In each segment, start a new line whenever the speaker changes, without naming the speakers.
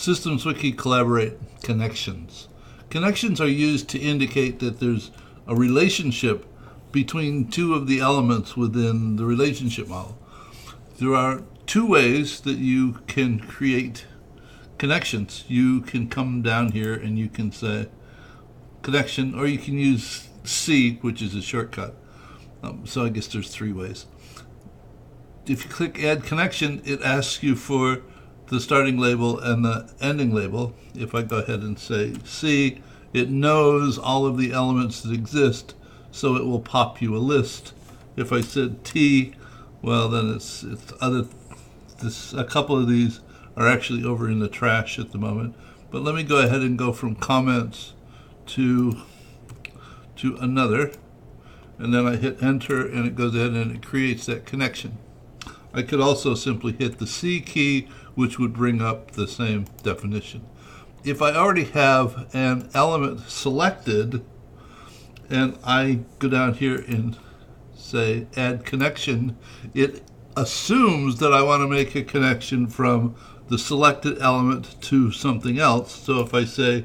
Systems Wiki Collaborate connections. Connections are used to indicate that there's a relationship between two of the elements within the relationship model. There are two ways that you can create connections. You can come down here and you can say connection, or you can use C, which is a shortcut. Um, so I guess there's three ways. If you click add connection, it asks you for the starting label and the ending label. If I go ahead and say C, it knows all of the elements that exist, so it will pop you a list. If I said T, well then it's it's other this a couple of these are actually over in the trash at the moment. But let me go ahead and go from comments to to another and then I hit enter and it goes ahead and it creates that connection. I could also simply hit the C key which would bring up the same definition. If I already have an element selected and I go down here and say add connection, it assumes that I want to make a connection from the selected element to something else. So if I say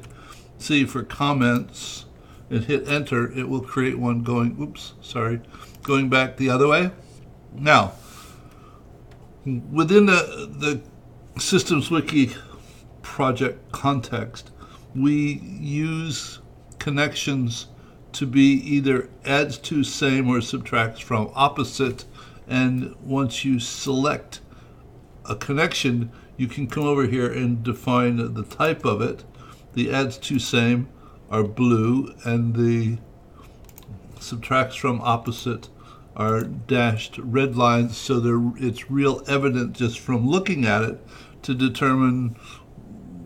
C for comments and hit enter, it will create one going, oops, sorry, going back the other way. Now, within the, the Systems Wiki project context, we use connections to be either adds to, same, or subtracts from, opposite. And once you select a connection, you can come over here and define the type of it. The adds to, same are blue, and the subtracts from, opposite are dashed red lines, so it's real evident just from looking at it to determine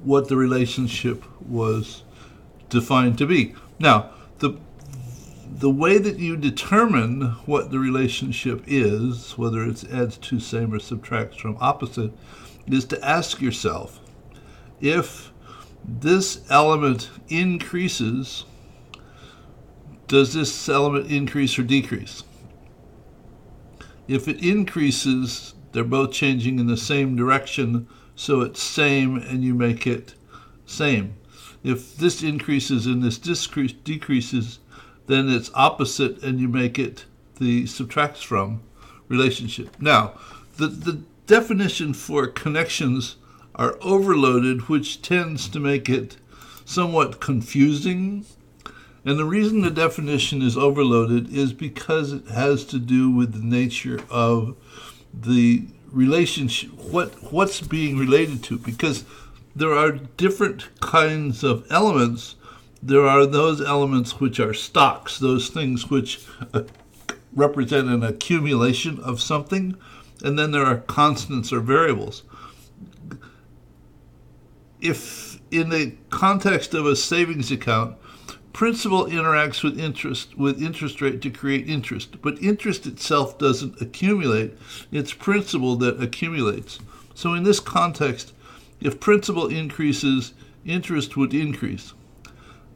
what the relationship was defined to be. Now, the the way that you determine what the relationship is, whether it's adds to same or subtracts from opposite, is to ask yourself if this element increases, does this element increase or decrease? If it increases, they're both changing in the same direction so it's same and you make it same. If this increases and this decreases, then it's opposite and you make it the subtracts from relationship. Now, the, the definition for connections are overloaded, which tends to make it somewhat confusing. And the reason the definition is overloaded is because it has to do with the nature of the relationship what what's being related to. Because there are different kinds of elements. There are those elements which are stocks those things which uh, represent an accumulation of something. And then there are constants or variables. If in the context of a savings account Principal interacts with interest with interest rate to create interest, but interest itself doesn't accumulate. It's principal that accumulates. So in this context, if principal increases, interest would increase.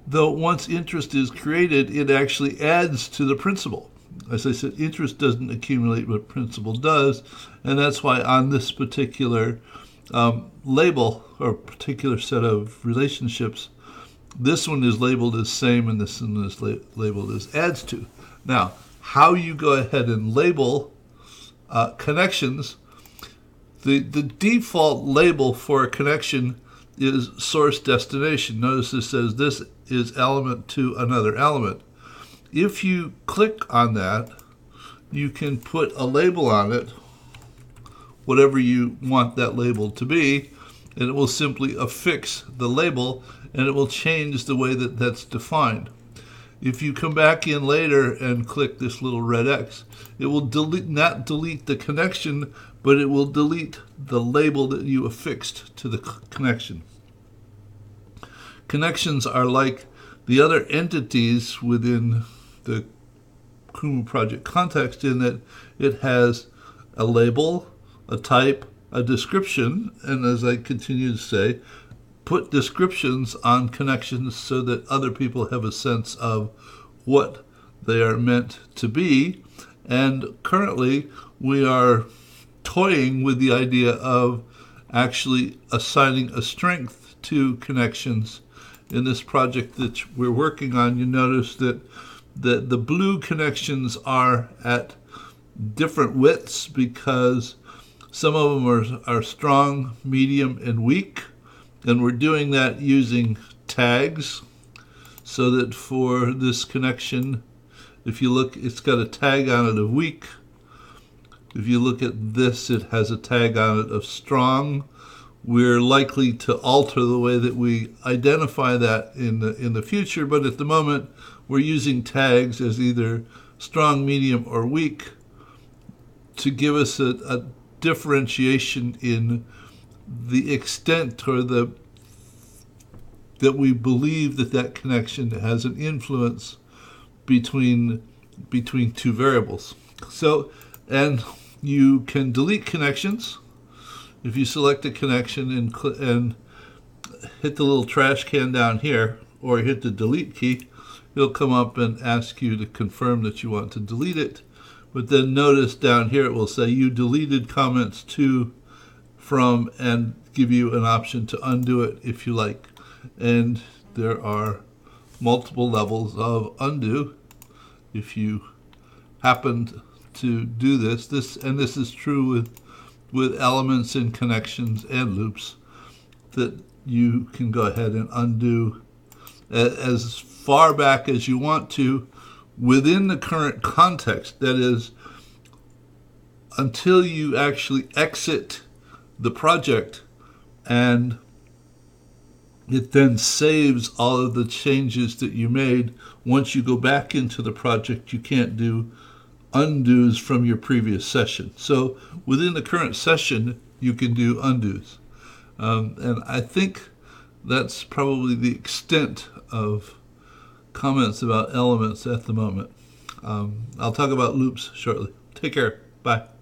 Though once interest is created, it actually adds to the principal. As I said, interest doesn't accumulate, but principal does, and that's why on this particular um, label or particular set of relationships, this one is labeled as same and this one is la- labeled as adds to. Now, how you go ahead and label uh, connections, the, the default label for a connection is source destination. Notice it says this is element to another element. If you click on that, you can put a label on it, whatever you want that label to be, and it will simply affix the label and it will change the way that that's defined. If you come back in later and click this little red X, it will delete not delete the connection, but it will delete the label that you affixed to the connection. Connections are like the other entities within the Kumu project context in that it has a label, a type, a description, and as I continue to say, put descriptions on connections so that other people have a sense of what they are meant to be. And currently, we are toying with the idea of actually assigning a strength to connections in this project that we're working on. You notice that the, the blue connections are at different widths because some of them are, are strong, medium, and weak. And we're doing that using tags so that for this connection, if you look, it's got a tag on it of weak. If you look at this, it has a tag on it of strong. We're likely to alter the way that we identify that in the, in the future, but at the moment, we're using tags as either strong, medium, or weak to give us a, a differentiation in the extent or the that we believe that that connection has an influence between between two variables. So, and you can delete connections if you select a connection and and hit the little trash can down here or hit the delete key, it'll come up and ask you to confirm that you want to delete it. But then notice down here it will say you deleted comments to, from, and give you an option to undo it if you like. And there are multiple levels of undo if you happen to do this. This and this is true with with elements and connections and loops that you can go ahead and undo as far back as you want to within the current context. That is, until you actually exit the project and it then saves all of the changes that you made. Once you go back into the project, you can't do undos from your previous session. So within the current session, you can do undos. Um, and I think that's probably the extent of comments about elements at the moment. Um, I'll talk about loops shortly. Take care. Bye.